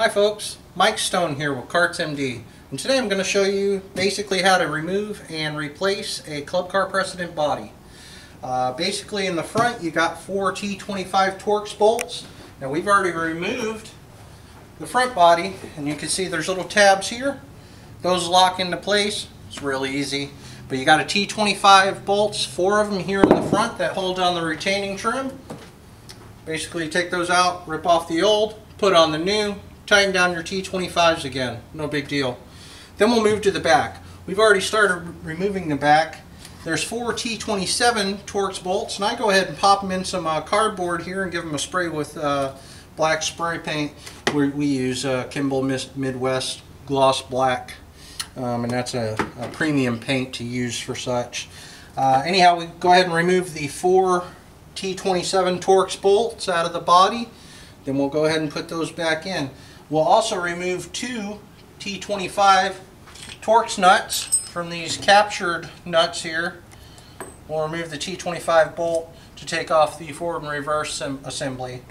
Hi folks, Mike Stone here with Carts MD and today I'm going to show you basically how to remove and replace a Club Car Precedent body. Uh, basically in the front you got four T25 Torx bolts. Now we've already removed the front body and you can see there's little tabs here. Those lock into place. It's really easy. But you got a T25 bolts, four of them here in the front that hold down the retaining trim. Basically take those out, rip off the old, put on the new, tighten down your T25s again. No big deal. Then we'll move to the back. We've already started removing the back. There's four T27 Torx bolts, and I go ahead and pop them in some uh, cardboard here and give them a spray with uh, black spray paint. We, we use uh, Kimball Midwest Gloss Black, um, and that's a, a, premium paint to use for such. Uh, anyhow, we go ahead and remove the four T27 Torx bolts out of the body. Then we'll go ahead and put those back in. We'll also remove two T25 Torx nuts from these captured nuts here. We'll remove the T25 bolt to take off the forward and reverse assembly.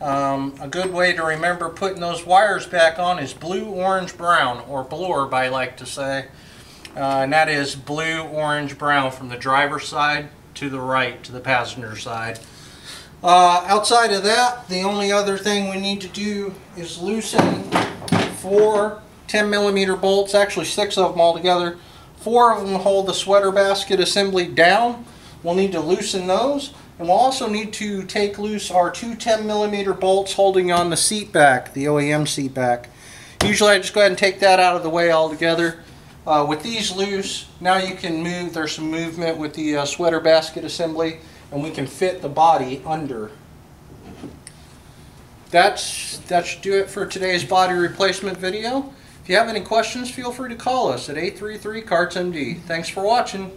Um, a good way to remember putting those wires back on is blue, orange, brown, or blorb I like to say. Uh, and that is blue, orange, brown from the driver's side to the right, to the passenger side. Uh, outside of that, the only other thing we need to do is loosen four 10 millimeter bolts, actually six of them all together. Four of them hold the sweater basket assembly down. We'll need to loosen those. And we'll also need to take loose our two 10 millimeter bolts holding on the seat back, the OEM seat back. Usually I just go ahead and take that out of the way altogether. Uh, with these loose, now you can move, there's some movement with the uh, sweater basket assembly, and we can fit the body under. That's, that should do it for today's body replacement video. If you have any questions, feel free to call us at 833-CARTS-MD. Thanks for watching.